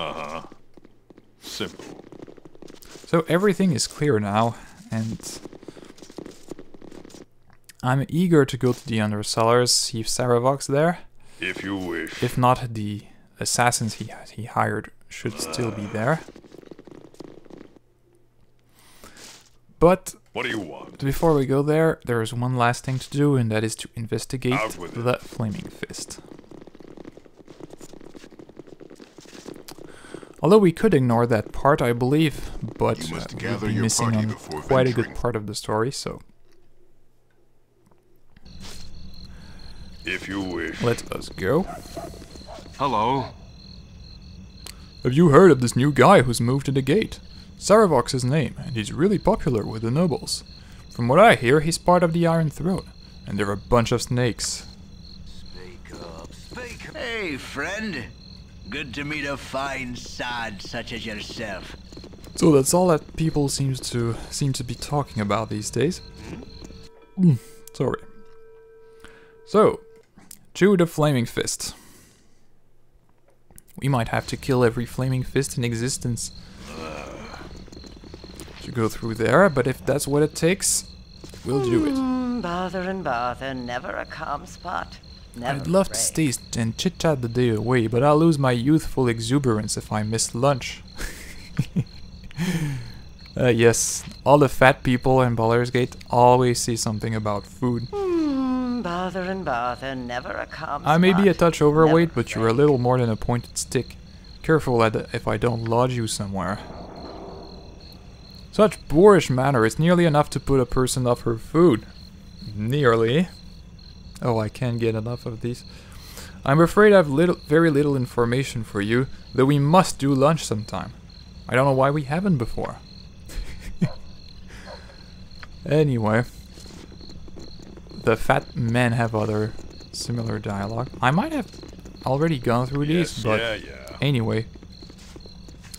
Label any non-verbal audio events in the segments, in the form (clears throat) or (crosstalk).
Uh-huh. Simple. So everything is clear now, and I'm eager to go to the Undercellars, see if Sarevok's there. If you wish. If not, the assassins he he hired should still be there. But What do you want? before we go there, there is one last thing to do, and that is to investigate Out with it. the Flaming Fist. Although we could ignore that part, I believe, but uh, we'll gather be missing on before quite a good part of the story, so If you wish. let us go. Hello. Have you heard of this new guy who's moved to the gate? Sarevok's his name, and he's really popular with the nobles. From what I hear, he's part of the Iron Throne, and they're a bunch of snakes. Speak up, speak up. Hey, friend. Good to meet a fine sod such as yourself. So that's all that people seems to seem to be talking about these days. Mm, sorry. So, chew the flaming fist. We might have to kill every flaming fist in existence to go through there, but if that's what it takes, we'll do it. Mm, bother and bother, never a calm spot. Never I'd love to stay and chit chat the day away, but I'll lose my youthful exuberance if I miss lunch. (laughs) uh, yes, all the fat people in Baldur's Gate always say something about food. Mm, bother and bother, never a calm I may be a touch overweight, Never but you're a little more than a pointed stick. Careful that if I don't lodge you somewhere. Such boorish manner is nearly enough to put a person off her food. Nearly. Oh, I can't get enough of these. I'm afraid I've little, very little information for you, though we must do lunch sometime. I don't know why we haven't before. (laughs) anyway, the fat men have other similar dialogue. I might have already gone through these, but yeah, yeah. anyway,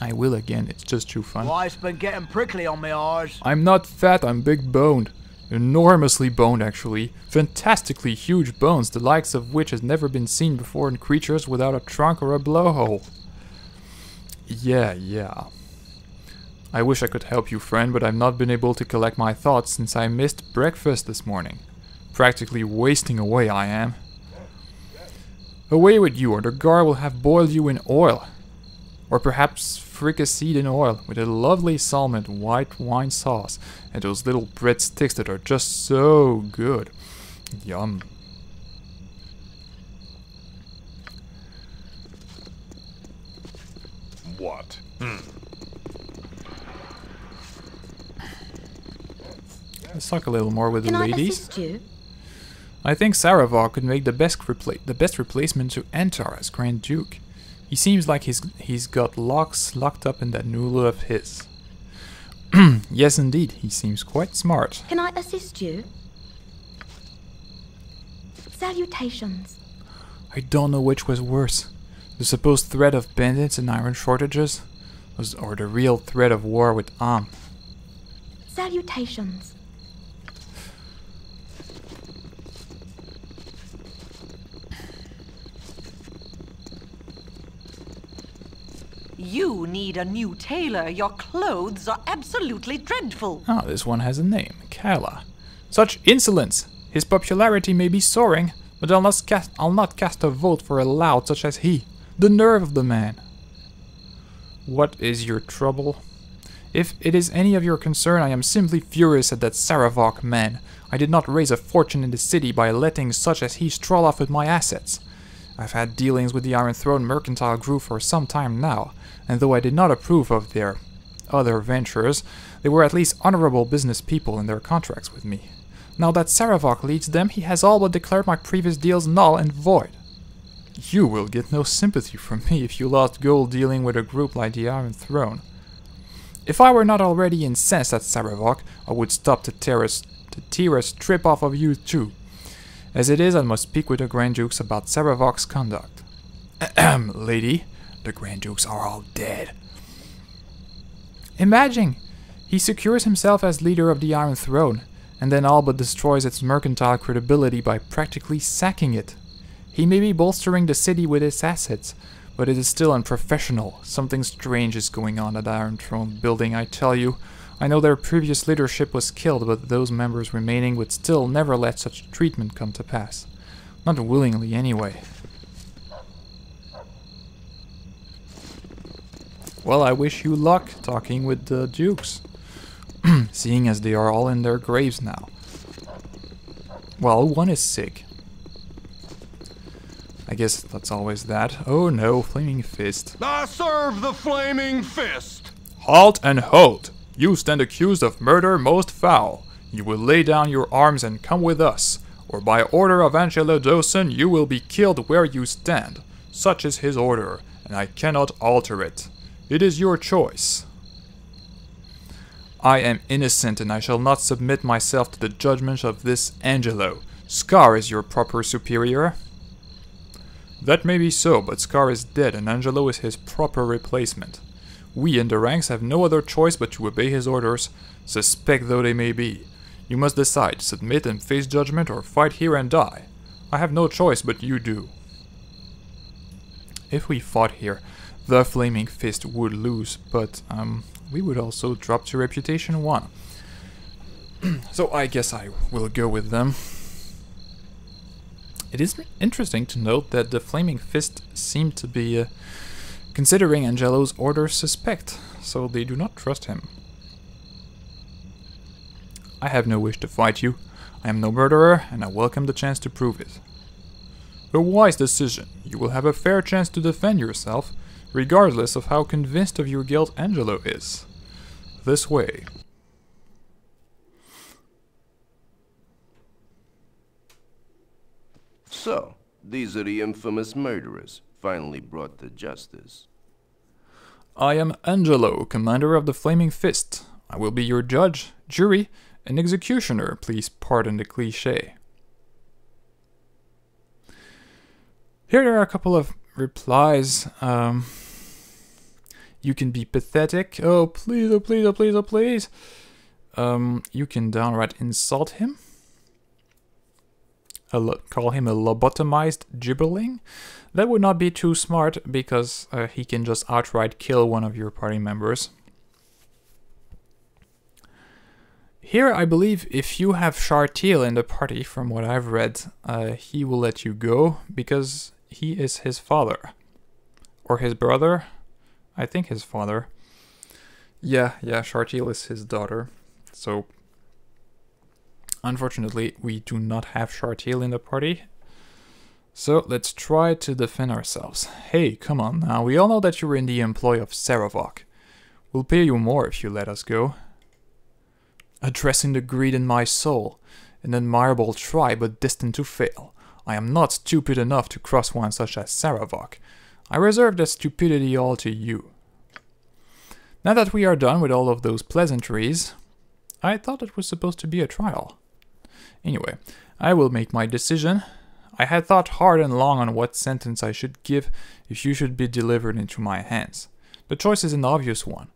I will again. It's just too fun. Life's been getting prickly on me eyes. I'm not fat, I'm big boned. Enormously boned, actually. Fantastically huge bones, the likes of which has never been seen before in creatures without a trunk or a blowhole. Yeah, yeah. I wish I could help you, friend, but I've not been able to collect my thoughts since I missed breakfast this morning. Practically wasting away, I am. Away with you, or the guard will have boiled you in oil. Or perhaps fricasseed in oil with a lovely salmon white wine sauce and those little bread sticks that are just so good. Yum. What? Hmm. Let's talk a little more with Can the I ladies. assist you? I think Sarevok could make the best repla- the best replacement to Entar as Grand Duke. He seems like he's he's got locks locked up in that noodle of his. (clears throat) yes, indeed, he seems quite smart. Can I assist you? Salutations. I don't know which was worse, the supposed threat of bandits and iron shortages, or the real threat of war with Amn. Salutations. You need a new tailor. Your clothes are absolutely dreadful. Ah, this one has a name, Kala. Such insolence! His popularity may be soaring, but I'll not cast, I'll not cast a vote for a lout such as he. The nerve of the man! What is your trouble? If it is any of your concern, I am simply furious at that Sarevok man. I did not raise a fortune in the city by letting such as he stroll off with my assets. I've had dealings with the Iron Throne mercantile group for some time now, and though I did not approve of their other ventures, they were at least honorable business people in their contracts with me. Now that Sarevok leads them, he has all but declared my previous deals null and void. You will get no sympathy from me if you lost gold dealing with a group like the Iron Throne. If I were not already incensed at Sarevok, I would stop the tear a, s- to tear a strip off of you too. As it is, I must speak with the Grand Dukes about Sarevok's conduct. Ahem, (clears throat) lady, the Grand Dukes are all dead. Imagine, he secures himself as leader of the Iron Throne, and then all but destroys its mercantile credibility by practically sacking it. He may be bolstering the city with his assets, But it is still unprofessional. Something strange is going on at Iron Throne building, I tell you. I know their previous leadership was killed, but those members remaining would still never let such treatment come to pass. Not willingly, anyway. Well, I wish you luck talking with the dukes, (clears throat) seeing as they are all in their graves now. Well, one is sick. I guess that's always that. Oh no, Flaming Fist. I serve the flaming fist. Halt and hold! You stand accused of murder most foul. You will lay down your arms and come with us, or by order of Angelo Dosan you will be killed where you stand. Such is his order, and I cannot alter it. It is your choice. I am innocent and I shall not submit myself to the judgment of this Angelo. Scar is your proper superior. That may be so, but Scar is dead and Angelo is his proper replacement. We in the ranks have no other choice but to obey his orders, suspect though they may be. You must decide, submit and face judgment or fight here and die. I have no choice, but you do. If we fought here, the Flaming Fist would lose, but um, we would also drop to Reputation 1. (clears throat) so I guess I will go with them. It is interesting to note that the Flaming Fist seem to be uh, considering Angelo's orders suspect, so they do not trust him. I have no wish to fight you. I am no murderer, and I welcome the chance to prove it. A wise decision. You will have a fair chance to defend yourself, regardless of how convinced of your guilt Angelo is. This way. So, these are the infamous murderers, finally brought to justice. I am Angelo, commander of the Flaming Fist. I will be your judge, jury, and executioner, please pardon the cliche. Here are a couple of replies. Um, you can be pathetic. Oh, please, oh, please, oh, please, oh, please. Um, you can downright insult him. A call him a lobotomized gibberling. That would not be too smart because uh, he can just outright kill one of your party members. Here, I believe if you have Shar-Teel in the party, from what I've read, uh, he will let you go because he is his father. Or his brother. I think his father. Yeah, yeah, Shar-Teel is his daughter. So, unfortunately, we do not have Shar-Teel in the party. So, let's try to defend ourselves. Hey, come on now, we all know that you're in the employ of Sarevok. We'll pay you more if you let us go. Addressing the greed in my soul, an admirable try but destined to fail. I am not stupid enough to cross one such as Sarevok. I reserve that stupidity all to you. Now that we are done with all of those pleasantries, I thought it was supposed to be a trial. Anyway, I will make my decision. I had thought hard and long on what sentence I should give if you should be delivered into my hands. The choice is an obvious one.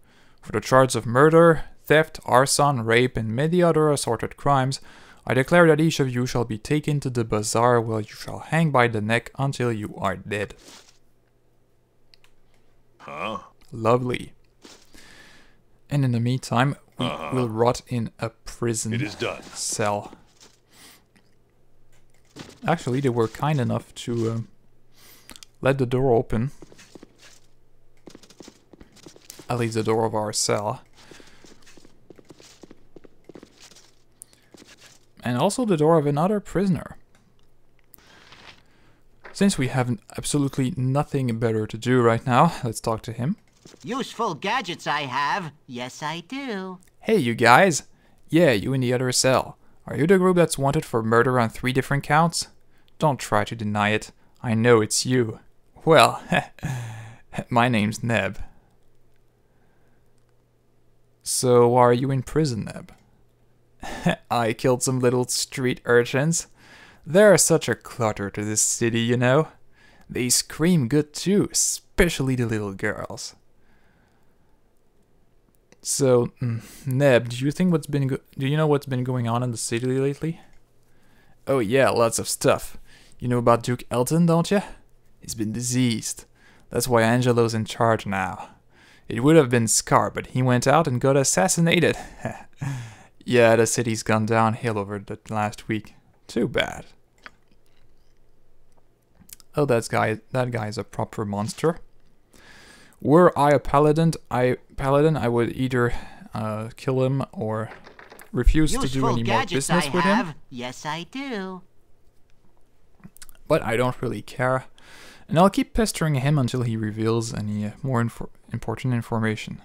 For the charge of murder, theft, arson, rape, and many other assorted crimes, I declare that each of you shall be taken to the bazaar where you shall hang by the neck until you are dead. Huh? Lovely. And in the meantime, we Uh-huh. will rot in a prison It is done. cell. Actually, they were kind enough to um, let the door open. At least the door of our cell. And also the door of another prisoner. Since we have absolutely nothing better to do right now, (laughs) let's talk to him. Useful gadgets I have. Yes, I do. Hey, you guys! Yeah, you in the other cell. Are you the group that's wanted for murder on three different counts? Don't try to deny it. I know it's you. Well, (laughs) my name's Neb. So, are you in prison, Neb? (laughs) I killed some little street urchins. They're such a clutter to this city, you know. They scream good too, especially the little girls. So, mm, Neb, do you think what's been do you know what's been going on in the city lately? Oh yeah, lots of stuff. You know about Duke Eltan, don't you? He's been diseased. That's why Angelo's in charge now. It would have been Scar, but he went out and got assassinated. (laughs) yeah, the city's gone downhill over the last week. Too bad. Oh, that guy, that guy's a proper monster. Were I a paladin, I paladin, I would either uh, kill him or refuse to do any more business I with have. him. Yes, I do. But I don't really care, and I'll keep pestering him until he reveals any more infor important information.